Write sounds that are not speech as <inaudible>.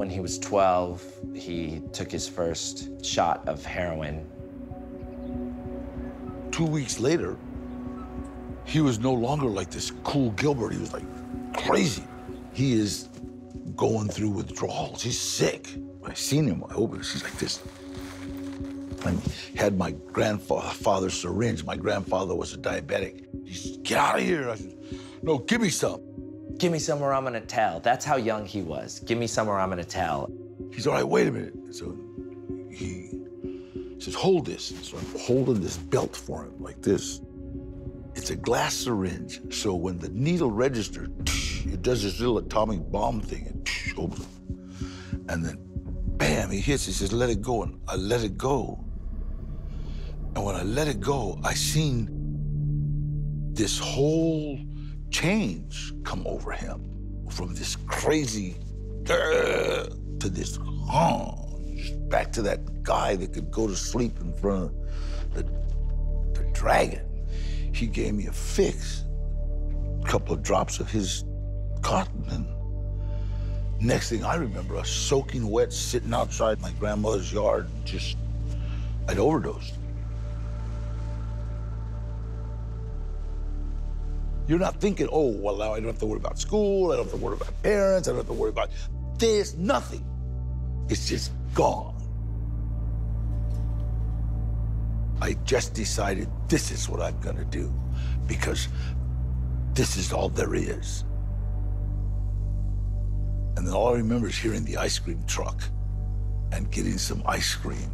When he was 12, he took his first shot of heroin. Two weeks later, he was no longer like this cool Gilbert. He was like crazy. He is going through withdrawals. He's sick. I seen him. I opened. He's like this. I had my grandfather's syringe. My grandfather was a diabetic. He said, "Get out of here!" I said, "No, give me some." Give me somewhere I'm gonna tell. That's how young he was. Give me somewhere I'm gonna tell. He's all right. Wait a minute. So he says, "Hold this." So I'm holding this belt for him like this. It's a glass syringe, so when the needle registers, <tsk> it does this little atomic bomb thing. It <tsk> opens, and then, bam! He hits. He says, "Let it go," and I let it go. And when I let it go, I seen this whole change come over him from this crazy uh, to this huh, back to that guy that could go to sleep in front of the, the dragon. He gave me a fix, a couple of drops of his cotton, and next thing I remember, I was soaking wet, sitting outside my grandmother's yard, just I'd overdosed. You're not thinking, oh, well, now I don't have to worry about school, I don't have to worry about parents, I don't have to worry about this, nothing. It's just gone. I just decided this is what I'm gonna do because this is all there is. And then all I remember is hearing the ice cream truck and getting some ice cream